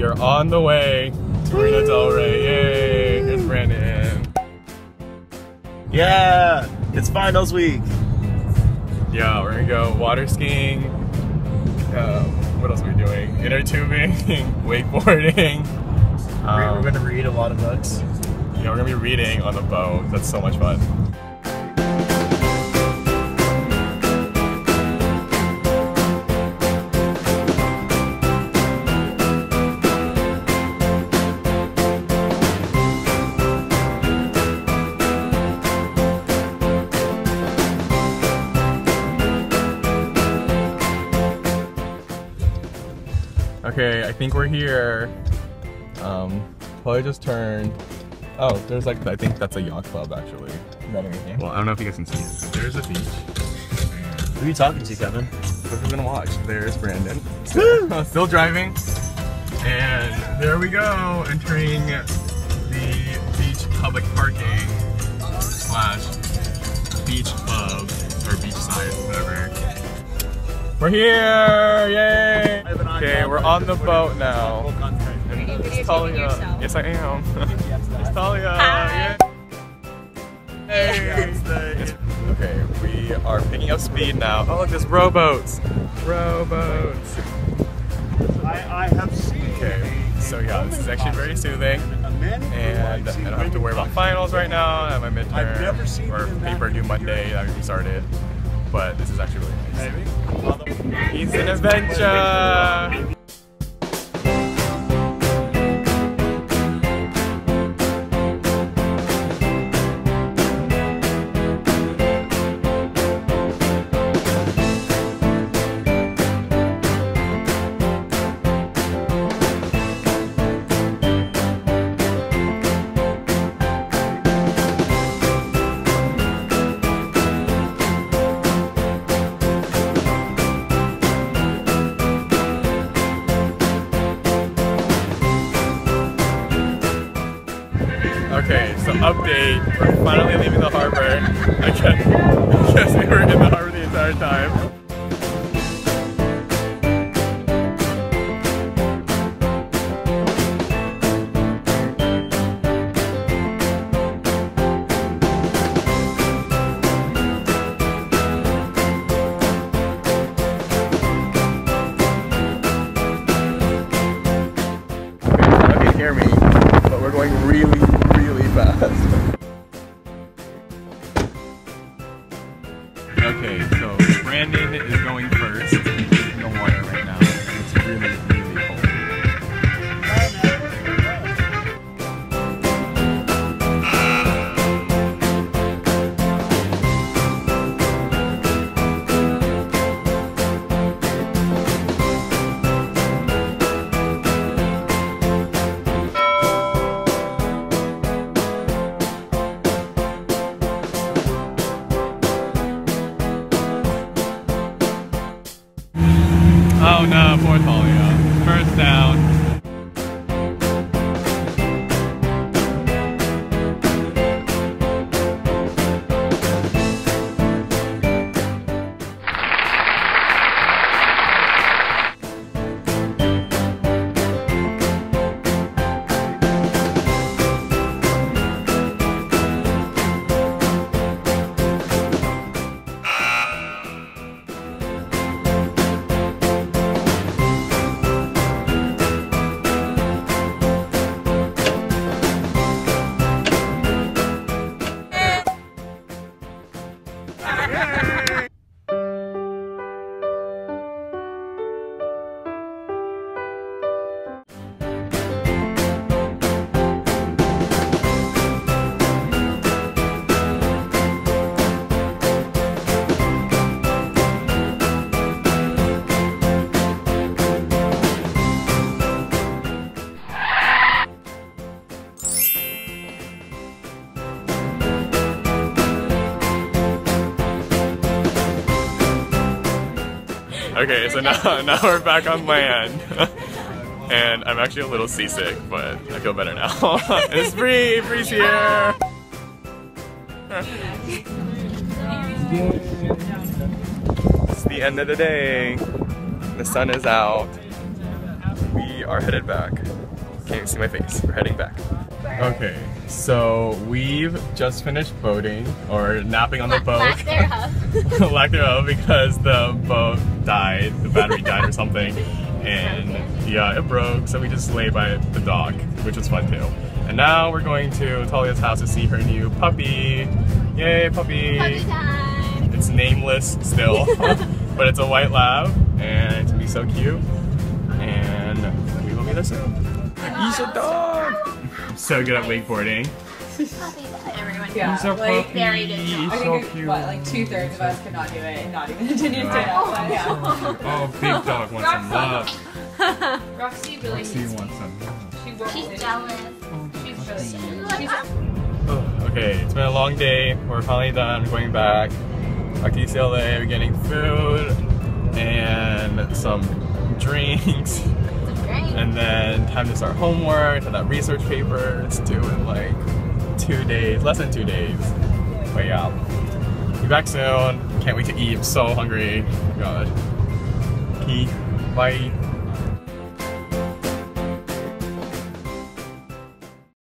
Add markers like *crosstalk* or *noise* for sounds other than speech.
We are on the way to Marina Del Rey. Yay! Here's Brandon. Yeah, it's finals week. Yeah, we're gonna go water skiing. Um, what else are we doing? Inner tubing, *laughs* wakeboarding. Um, we're gonna read a lot of books. yeah, we're gonna be reading on the boat. That's so much fun. Okay, I think we're here. Um, probably just turned. Oh, there's like I think that's a yacht club actually. Is that anything? Well, I don't know if you guys can see it. There's a beach. Who are you talking to, Kevin? What we're gonna watch. There's Brandon. Still, *laughs* *laughs* still driving. And there we go, entering the beach public parking slash beach club or beachside, whatever. We're here! Yay! Okay, we're on the boat now. It's Talia. Yes, I am. *laughs* it's Talia. Hi. Hey. *laughs* Okay, we are picking up speed now. Oh, look, there's rowboats. Rowboats. I, I have seen. Okay, so yeah, this is actually very soothing. And I don't have to worry about finals right now. I have my midterm I've never seen or it in that paper due Monday that we started. But this is actually really nice. It's an adventure! Okay, so update. We're finally leaving the harbor. I guess, *laughs* I guess we were in the harbor the entire time. Okay, so Brandon is going first in the water right now. It's really, Okay, so now, *laughs* *laughs* now we're back on land. *laughs* and I'm actually a little seasick, but I feel better now. it's free! Free's here! it's the end of the day. The sun is out. We are headed back. Can't see my face. We're heading back. Okay, so we've just finished boating or napping on the boat. Lack thereof. *laughs* Lack thereof because the boat died, the battery *laughs* died or something, and yeah, it broke. So we just lay by the dock, which was fun too. And now we're going to Talia's house to see her new puppy. Yay, puppy! Puppy time. It's nameless still, *laughs* but it's a white lab, and it's gonna be so cute. And we will be there soon. He's a dog. I'm so good at wakeboarding. Puppy time. Everyone. Yeah, He's a like, puppy. very good He's dog. I so think cute. what, like two thirds of us could not do it and not even continue to stay outside. Yeah. Oh, oh, big dog wants some love. Roxy really See needs want some. She wants She's it. jealous. She's oh, really She's Oh, okay, it's been a long day. We're finally done. We're going back. Back to UCLA. We're getting food and some drinks. *laughs* And then time to start homework and that research paper. It's due in like two days, less than two days. But yeah, be back soon. Can't wait to eat. I'm so hungry. Oh God. Okay, bye.